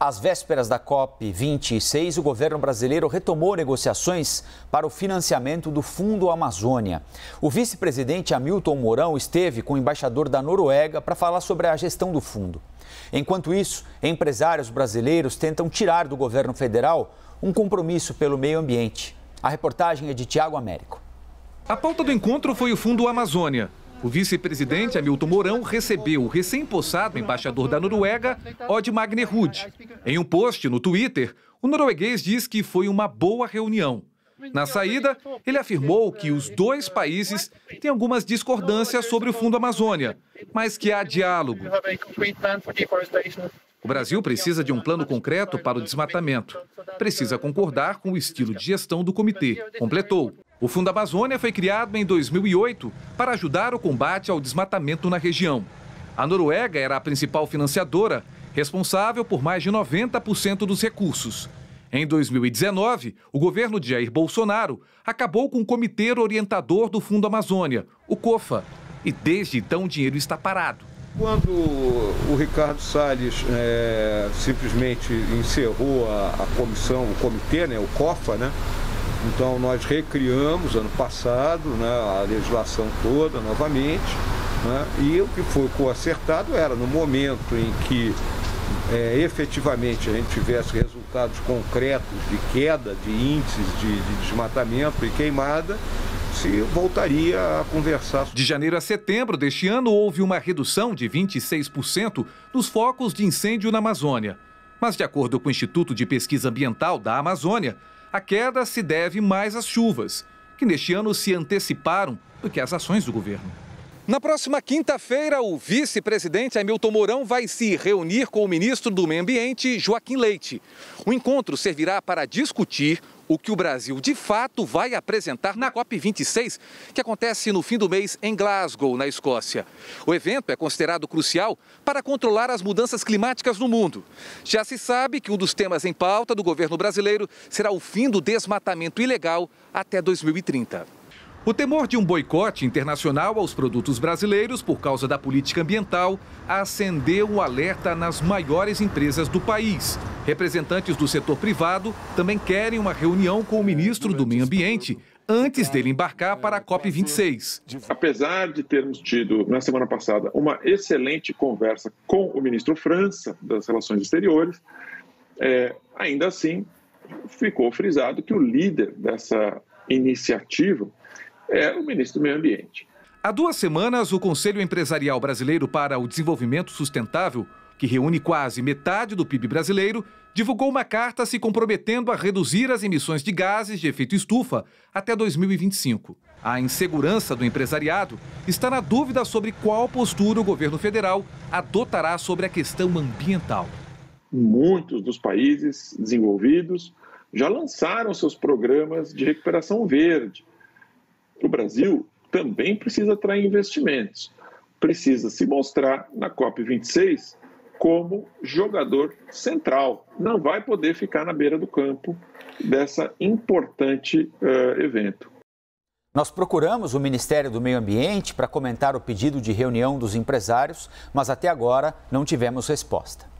Às vésperas da COP26, o governo brasileiro retomou negociações para o financiamento do Fundo Amazônia. O vice-presidente Hamilton Mourão esteve com o embaixador da Noruega para falar sobre a gestão do fundo. Enquanto isso, empresários brasileiros tentam tirar do governo federal um compromisso pelo meio ambiente. A reportagem é de Tiago Américo. A pauta do encontro foi o Fundo Amazônia. O vice-presidente Hamilton Mourão recebeu o recém-possado embaixador da Noruega, Odd Magnerud. Em um post no Twitter, o norueguês diz que foi uma boa reunião. Na saída, ele afirmou que os dois países têm algumas discordâncias sobre o Fundo Amazônia, mas que há diálogo. O Brasil precisa de um plano concreto para o desmatamento. Precisa concordar com o estilo de gestão do comitê, completou. O Fundo Amazônia foi criado em 2008 para ajudar o combate ao desmatamento na região. A Noruega era a principal financiadora, responsável por mais de 90% dos recursos. Em 2019, o governo de Jair Bolsonaro acabou com o Comitê Orientador do Fundo Amazônia, o COFA, e desde então o dinheiro está parado. Quando o Ricardo Salles é, simplesmente encerrou a, a comissão, o comitê, né, o COFA, né, então nós recriamos ano passado né, a legislação toda novamente né, e o que foi acertado era no momento em que é, efetivamente a gente tivesse resultados concretos de queda de índices de, de desmatamento e queimada, se voltaria a conversar. De janeiro a setembro deste ano, houve uma redução de 26% nos focos de incêndio na Amazônia. Mas, de acordo com o Instituto de Pesquisa Ambiental da Amazônia, a queda se deve mais às chuvas, que neste ano se anteciparam do que às ações do governo. Na próxima quinta-feira, o vice-presidente Hamilton Mourão vai se reunir com o ministro do Meio Ambiente, Joaquim Leite. O encontro servirá para discutir o que o Brasil de fato vai apresentar na COP26, que acontece no fim do mês em Glasgow, na Escócia. O evento é considerado crucial para controlar as mudanças climáticas no mundo. Já se sabe que um dos temas em pauta do governo brasileiro será o fim do desmatamento ilegal até 2030. O temor de um boicote internacional aos produtos brasileiros por causa da política ambiental acendeu um alerta nas maiores empresas do país. Representantes do setor privado também querem uma reunião com o ministro do Meio Ambiente antes dele embarcar para a COP26. Apesar de termos tido, na semana passada, uma excelente conversa com o ministro França das Relações Exteriores, é, ainda assim ficou frisado que o líder dessa iniciativa é o ministro do Meio Ambiente. Há duas semanas, o Conselho Empresarial Brasileiro para o Desenvolvimento Sustentável, que reúne quase metade do PIB brasileiro, divulgou uma carta se comprometendo a reduzir as emissões de gases de efeito estufa até 2025. A insegurança do empresariado está na dúvida sobre qual postura o governo federal adotará sobre a questão ambiental. Muitos dos países desenvolvidos já lançaram seus programas de recuperação verde o Brasil também precisa atrair investimentos, precisa se mostrar na COP26 como jogador central. Não vai poder ficar na beira do campo dessa importante uh, evento. Nós procuramos o Ministério do Meio Ambiente para comentar o pedido de reunião dos empresários, mas até agora não tivemos resposta.